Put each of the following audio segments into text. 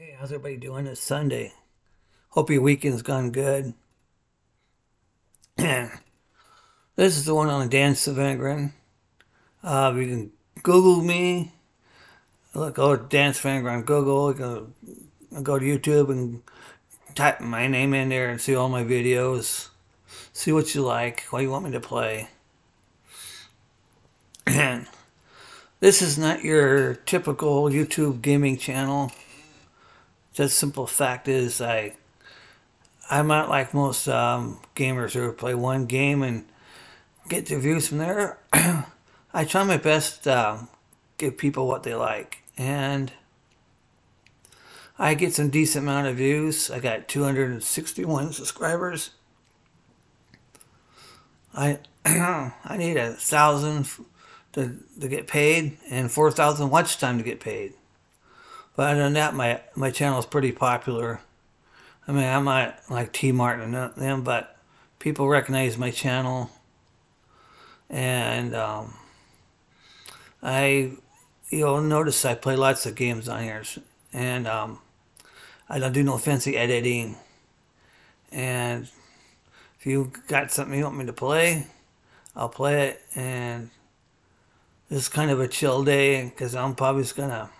Hey, how's everybody doing this Sunday? Hope your weekend's gone good. this is the one on Dan Svangren. Uh, you can Google me. Look, go Dan Svangren Google. Go, go to YouTube and type my name in there and see all my videos. See what you like, what you want me to play. And this is not your typical YouTube gaming channel. Just simple fact is I I'm not like most um, gamers who play one game and get their views from there. I try my best to um, give people what they like, and I get some decent amount of views. I got 261 subscribers. I I need a thousand to to get paid and 4,000 watch time to get paid. But other than that, my, my channel is pretty popular. I mean, I'm not like T Martin and them, but people recognize my channel. And um, I, you'll notice I play lots of games on here. And um, I don't do no fancy editing. And if you got something you want me to play, I'll play it. And this is kind of a chill day because I'm probably just going to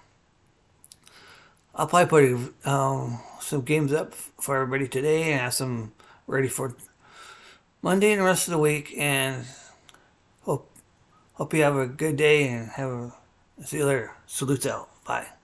I'll probably put um, some games up for everybody today and have some ready for Monday and the rest of the week. And hope hope you have a good day and have a see you later. Salutes out. Bye.